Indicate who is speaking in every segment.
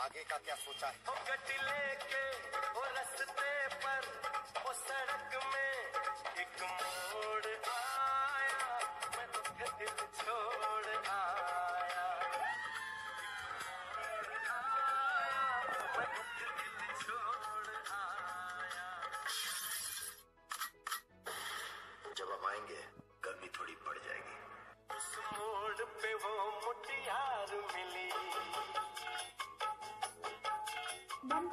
Speaker 1: आगे का क्या सोचा है?
Speaker 2: ओ गड्डी लेके वो रस्ते पर वो सड़क में एक मोड़ आया मैं दिल छोड़ आया। मैं दिल छोड़ आया।
Speaker 1: जब हम आएँगे गर्मी थोड़ी बढ़ जाएगी।
Speaker 2: उस मोड़ पे वो मुटियार मिली।
Speaker 3: Bấm.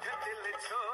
Speaker 3: दिल
Speaker 2: छोड़